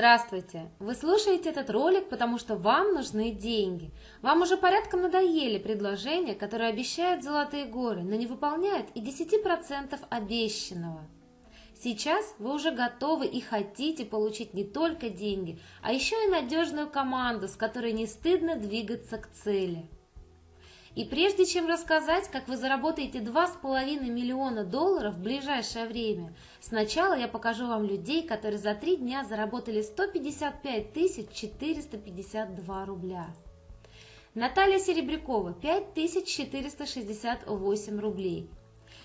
Здравствуйте! Вы слушаете этот ролик, потому что вам нужны деньги. Вам уже порядком надоели предложения, которые обещают золотые горы, но не выполняют и 10% обещанного. Сейчас вы уже готовы и хотите получить не только деньги, а еще и надежную команду, с которой не стыдно двигаться к цели. И прежде чем рассказать, как вы заработаете 2,5 миллиона долларов в ближайшее время, сначала я покажу вам людей, которые за три дня заработали 155 452 рубля. Наталья Серебрякова 5468 рублей.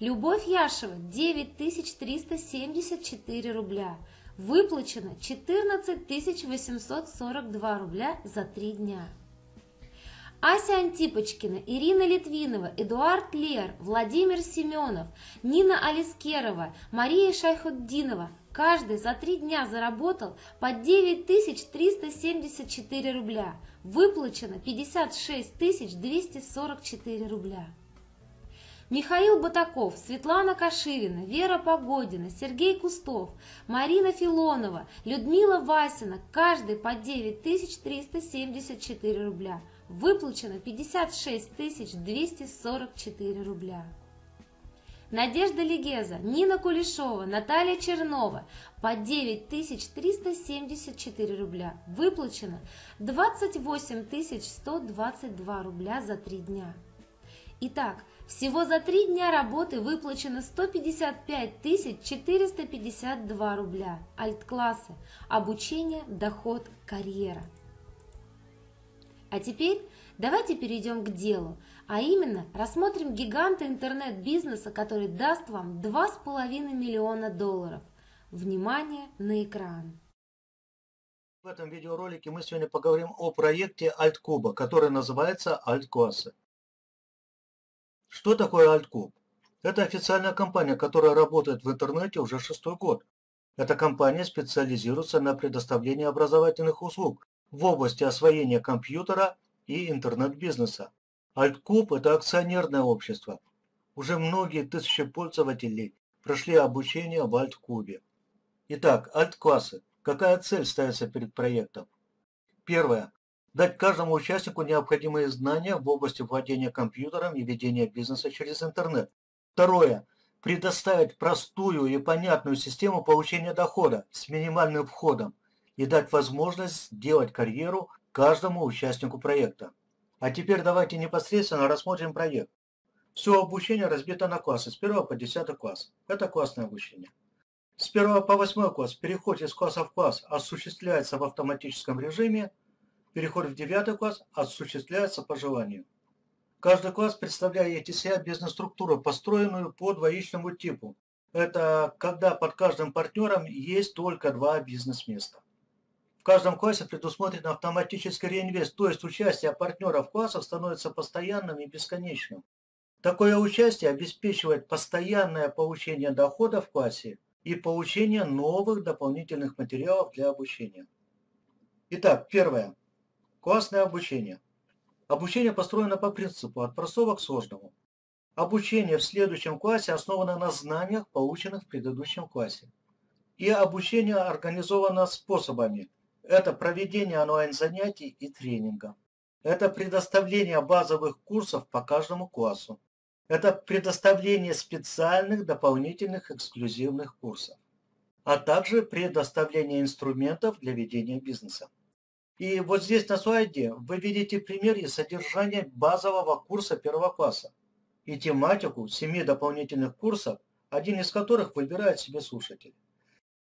Любовь Яшева 9374 рубля. Выплачено 14 842 рубля за три дня. Ася Антипочкина, Ирина Литвинова, Эдуард Лер, Владимир Семенов, Нина Алискерова, Мария Шайхуддинова. Каждый за три дня заработал по 9374 рубля. Выплачено 56 244 рубля. Михаил Батаков, Светлана Каширина, Вера Погодина, Сергей Кустов, Марина Филонова, Людмила Васина, каждый по 9374 рубля – выплачено 56 244 рубля. Надежда Легеза, Нина Кулешова, Наталья Чернова по 9374 рубля. Выплачено 28 122 рубля за три дня. Итак, всего за три дня работы выплачено 155 452 рубля. Альт-классы. Обучение, доход, карьера. А теперь давайте перейдем к делу, а именно рассмотрим гиганта интернет-бизнеса, который даст вам 2,5 миллиона долларов. Внимание на экран. В этом видеоролике мы сегодня поговорим о проекте Altkube, который называется Altклассы. Что такое Altkube? Это официальная компания, которая работает в интернете уже шестой год. Эта компания специализируется на предоставлении образовательных услуг в области освоения компьютера и интернет-бизнеса. Альткуб – это акционерное общество. Уже многие тысячи пользователей прошли обучение в Альткубе. Итак, альт-классы. Какая цель ставится перед проектом? Первое. Дать каждому участнику необходимые знания в области владения компьютером и ведения бизнеса через интернет. Второе. Предоставить простую и понятную систему получения дохода с минимальным входом и дать возможность сделать карьеру каждому участнику проекта. А теперь давайте непосредственно рассмотрим проект. Все обучение разбито на классы с 1 по 10 класс. Это классное обучение. С 1 по 8 класс переход из класса в класс осуществляется в автоматическом режиме, переход в 9 класс осуществляется по желанию. Каждый класс представляет из себя бизнес-структуру, построенную по двоичному типу. Это когда под каждым партнером есть только два бизнес-места каждом классе предусмотрен автоматический реинвест, то есть участие партнеров в классах становится постоянным и бесконечным. Такое участие обеспечивает постоянное получение дохода в классе и получение новых дополнительных материалов для обучения. Итак, первое. Классное обучение. Обучение построено по принципу от простого к сложному. Обучение в следующем классе основано на знаниях, полученных в предыдущем классе. И обучение организовано способами – это проведение онлайн-занятий и тренинга. Это предоставление базовых курсов по каждому классу. Это предоставление специальных дополнительных эксклюзивных курсов. А также предоставление инструментов для ведения бизнеса. И вот здесь на слайде вы видите пример и содержание базового курса первого класса и тематику семи дополнительных курсов, один из которых выбирает себе слушатель.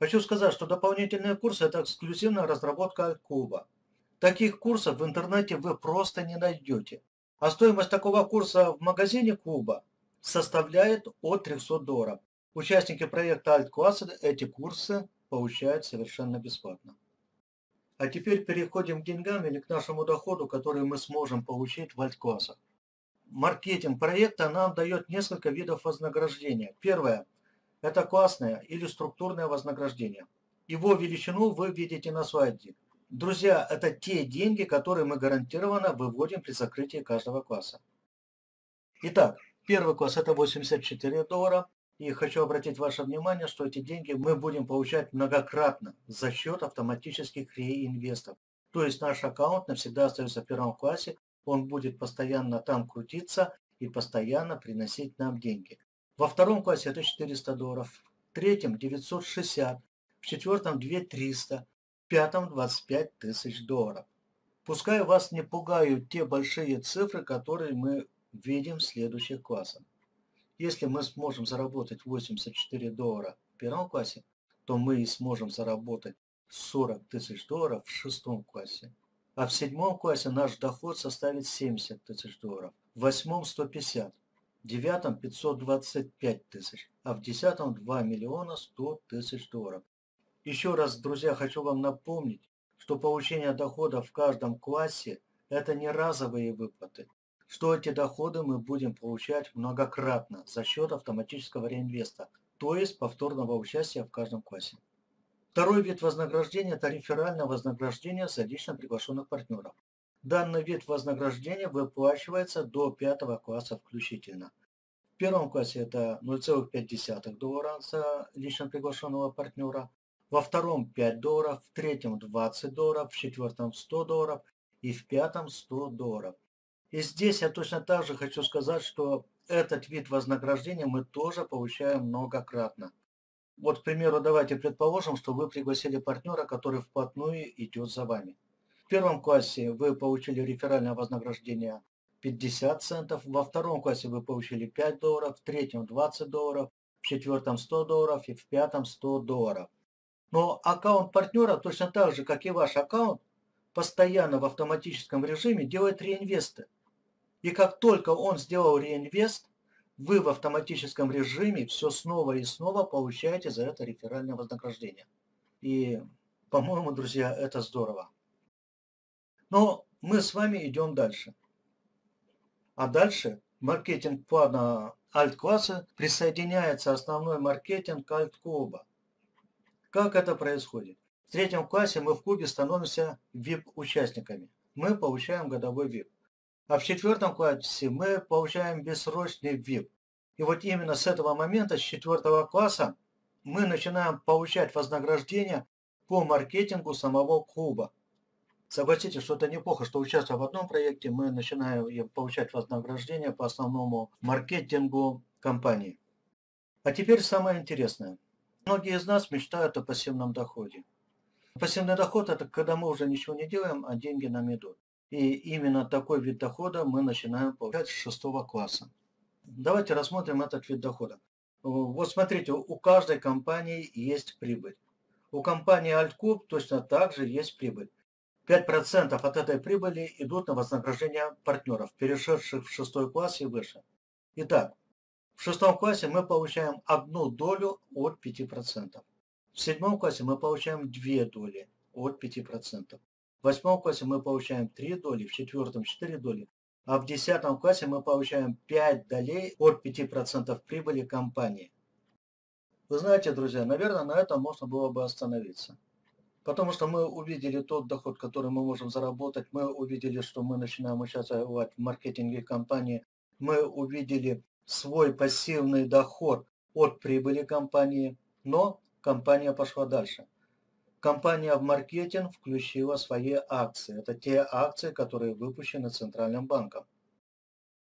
Хочу сказать, что дополнительные курсы – это эксклюзивная разработка Куба. Таких курсов в интернете вы просто не найдете. А стоимость такого курса в магазине Куба составляет от 300 долларов. Участники проекта Alt эти курсы получают совершенно бесплатно. А теперь переходим к деньгам или к нашему доходу, который мы сможем получить в альт-классах. Маркетинг проекта нам дает несколько видов вознаграждения. Первое – это классное или структурное вознаграждение. Его величину вы видите на слайде. Друзья, это те деньги, которые мы гарантированно выводим при закрытии каждого класса. Итак, первый класс это 84 доллара, И хочу обратить ваше внимание, что эти деньги мы будем получать многократно за счет автоматических реинвестов. То есть наш аккаунт навсегда остается в первом классе, он будет постоянно там крутиться и постоянно приносить нам деньги. Во втором классе это 400 долларов, в третьем 960, в четвертом 2300, в пятом 25 тысяч долларов. Пускай вас не пугают те большие цифры, которые мы видим в следующих классах. Если мы сможем заработать 84 доллара в первом классе, то мы и сможем заработать 40 тысяч долларов в шестом классе. А в седьмом классе наш доход составит 70 тысяч долларов, в восьмом 150, в девятом 525 тысяч, а в десятом 2 миллиона 100 тысяч долларов. Еще раз, друзья, хочу вам напомнить, что получение дохода в каждом классе – это не разовые выплаты что эти доходы мы будем получать многократно за счет автоматического реинвеста, то есть повторного участия в каждом классе. Второй вид вознаграждения – это реферальное вознаграждение за лично приглашенных партнеров. Данный вид вознаграждения выплачивается до пятого класса включительно. Первом классе это 0,5 доллара за лично приглашенного партнера, во втором 5 долларов, в третьем 20 долларов, в четвертом 100 долларов и в пятом 100 долларов. И здесь я точно так же хочу сказать, что этот вид вознаграждения мы тоже получаем многократно. Вот, к примеру, давайте предположим, что вы пригласили партнера, который вплотную идет за вами. В первом классе вы получили реферальное вознаграждение 50 центов, во втором классе вы получили 5 долларов, в третьем 20 долларов, в четвертом 100 долларов и в пятом 100 долларов. Но аккаунт партнера точно так же, как и ваш аккаунт, постоянно в автоматическом режиме делает реинвесты. И как только он сделал реинвест, вы в автоматическом режиме все снова и снова получаете за это реферальное вознаграждение. И, по-моему, друзья, это здорово. Но мы с вами идем дальше. А дальше маркетинг плана альт-класса присоединяется основной маркетинг альт-клуба. Как это происходит? В третьем классе мы в клубе становимся VIP-участниками. Мы получаем годовой VIP. А в четвертом классе мы получаем бессрочный VIP. И вот именно с этого момента, с четвертого класса, мы начинаем получать вознаграждение по маркетингу самого клуба. Согласитесь, что это неплохо, что участвуя в одном проекте, мы начинаем получать вознаграждение по основному маркетингу компании. А теперь самое интересное. Многие из нас мечтают о пассивном доходе. Пассивный доход – это когда мы уже ничего не делаем, а деньги нам идут. И именно такой вид дохода мы начинаем получать с шестого класса. Давайте рассмотрим этот вид дохода. Вот смотрите, у каждой компании есть прибыль. У компании Altcube точно так же есть прибыль. 5% от этой прибыли идут на вознаграждение партнеров, перешедших в шестой класс и выше. Итак, в шестом классе мы получаем одну долю от 5%. В седьмом классе мы получаем две доли от 5%. В восьмом классе мы получаем 3 доли, в четвертом 4 доли, а в десятом классе мы получаем 5 долей от 5% прибыли компании. Вы знаете, друзья, наверное, на этом можно было бы остановиться. Потому что мы увидели тот доход, который мы можем заработать, мы увидели, что мы начинаем участвовать в маркетинге компании, мы увидели свой пассивный доход от прибыли компании, но компания пошла дальше – Компания в маркетинг включила свои акции. Это те акции, которые выпущены Центральным банком.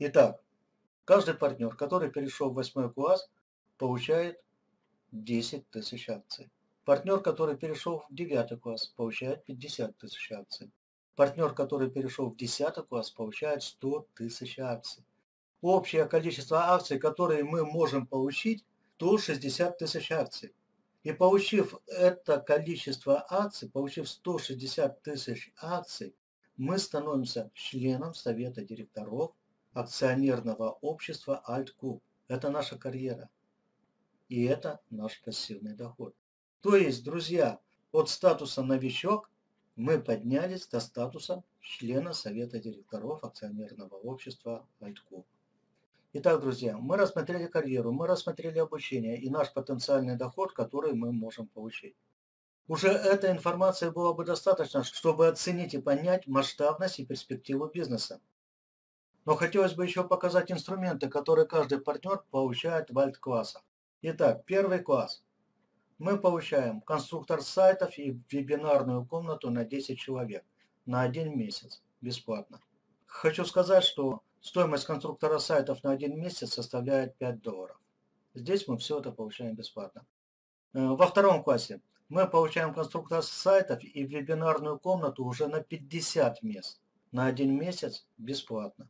Итак, каждый партнер, который перешел в восьмой класс, получает 10 тысяч акций. Партнер, который перешел в девятый класс, получает 50 тысяч акций. Партнер, который перешел в десятый класс, получает 100 тысяч акций. Общее количество акций, которые мы можем получить, 160 тысяч акций. И получив это количество акций, получив 160 тысяч акций, мы становимся членом совета директоров акционерного общества Альткуб. Это наша карьера. И это наш пассивный доход. То есть, друзья, от статуса новичок мы поднялись до статуса члена совета директоров акционерного общества Альткуб. Итак, друзья, мы рассмотрели карьеру, мы рассмотрели обучение и наш потенциальный доход, который мы можем получить. Уже этой информации было бы достаточно, чтобы оценить и понять масштабность и перспективу бизнеса. Но хотелось бы еще показать инструменты, которые каждый партнер получает в альт-классах. Итак, первый класс. Мы получаем конструктор сайтов и вебинарную комнату на 10 человек на один месяц бесплатно. Хочу сказать, что стоимость конструктора сайтов на один месяц составляет 5 долларов. Здесь мы все это получаем бесплатно. Э, во втором классе мы получаем конструктор сайтов и вебинарную комнату уже на 50 мест на один месяц бесплатно.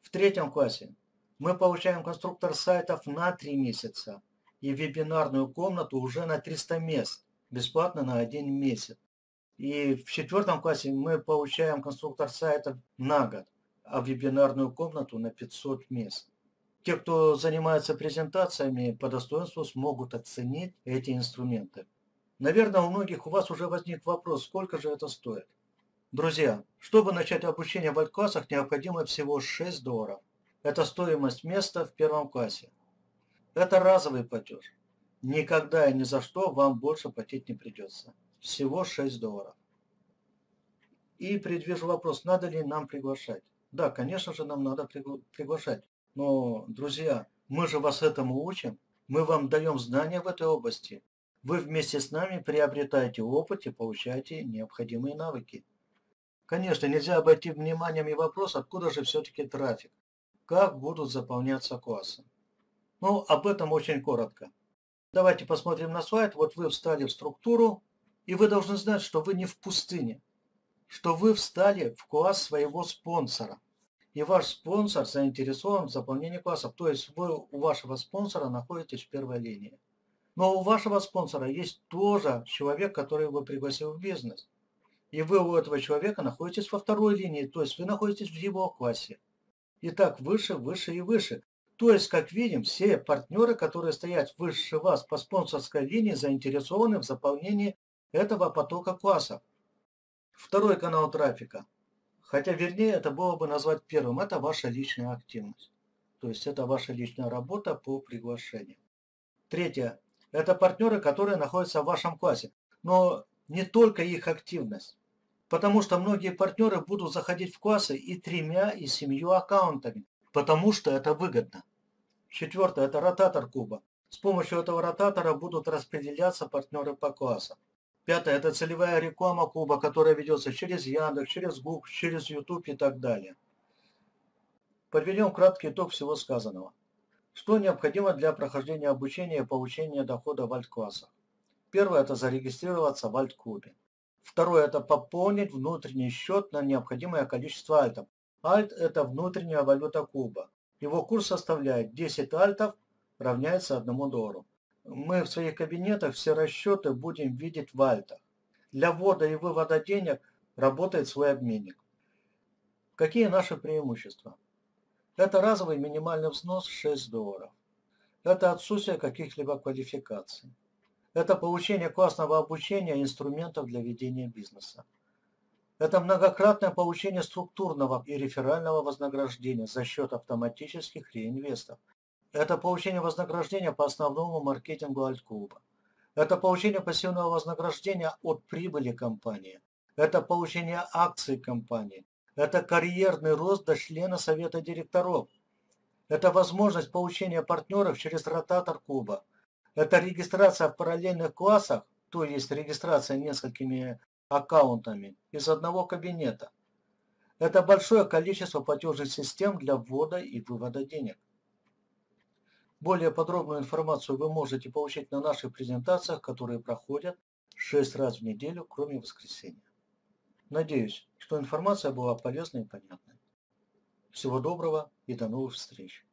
В третьем классе мы получаем конструктор сайтов на 3 месяца и вебинарную комнату уже на 300 мест бесплатно на один месяц. И в четвертом классе мы получаем конструктор сайтов на год, а вебинарную комнату на 500 мест. Те, кто занимается презентациями, по достоинству смогут оценить эти инструменты. Наверное, у многих у вас уже возник вопрос, сколько же это стоит. Друзья, чтобы начать обучение в альт-классах, необходимо всего 6 долларов. Это стоимость места в первом классе. Это разовый платеж. Никогда и ни за что вам больше платить не придется. Всего 6 долларов. И предвижу вопрос, надо ли нам приглашать. Да, конечно же, нам надо приглашать. Но, друзья, мы же вас этому учим. Мы вам даем знания в этой области. Вы вместе с нами приобретаете опыт и получаете необходимые навыки. Конечно, нельзя обойти вниманием и вопрос, откуда же все-таки трафик. Как будут заполняться классы. Ну, об этом очень коротко. Давайте посмотрим на слайд. Вот вы встали в структуру, и вы должны знать, что вы не в пустыне, что вы встали в класс своего спонсора. И ваш спонсор заинтересован в заполнении классов. То есть вы у вашего спонсора находитесь в первой линии. Но у вашего спонсора есть тоже человек, который его пригласил в бизнес. И вы у этого человека находитесь во второй линии, то есть вы находитесь в его классе. И так выше, выше и выше. То есть, как видим, все партнеры, которые стоят выше вас по спонсорской линии, заинтересованы в заполнении этого потока классов. Второй канал трафика. Хотя, вернее, это было бы назвать первым. Это ваша личная активность. То есть, это ваша личная работа по приглашению. Третье. Это партнеры, которые находятся в вашем классе. Но не только их активность. Потому что многие партнеры будут заходить в классы и тремя, и семью аккаунтами. Потому что это выгодно. Четвертое – это ротатор куба. С помощью этого ротатора будут распределяться партнеры по классам. Пятое – это целевая реклама куба, которая ведется через Яндекс, через Google, через YouTube и так далее. Подведем краткий итог всего сказанного. Что необходимо для прохождения обучения и получения дохода в альт-классах? Первое – это зарегистрироваться в альт-клубе. Второе – это пополнить внутренний счет на необходимое количество альтов. Альт – это внутренняя валюта куба. Его курс составляет 10 альтов равняется 1 доллару. Мы в своих кабинетах все расчеты будем видеть в альтах. Для ввода и вывода денег работает свой обменник. Какие наши преимущества? Это разовый минимальный взнос 6 долларов. Это отсутствие каких-либо квалификаций. Это получение классного обучения инструментов для ведения бизнеса. Это многократное получение структурного и реферального вознаграждения за счет автоматических реинвестов. Это получение вознаграждения по основному маркетингу Альткуба. Это получение пассивного вознаграждения от прибыли компании. Это получение акций компании. Это карьерный рост до члена совета директоров. Это возможность получения партнеров через ротатор куба. Это регистрация в параллельных классах, то есть регистрация несколькими аккаунтами из одного кабинета. Это большое количество платежных систем для ввода и вывода денег. Более подробную информацию вы можете получить на наших презентациях, которые проходят 6 раз в неделю, кроме воскресенья. Надеюсь, что информация была полезной и понятной. Всего доброго и до новых встреч!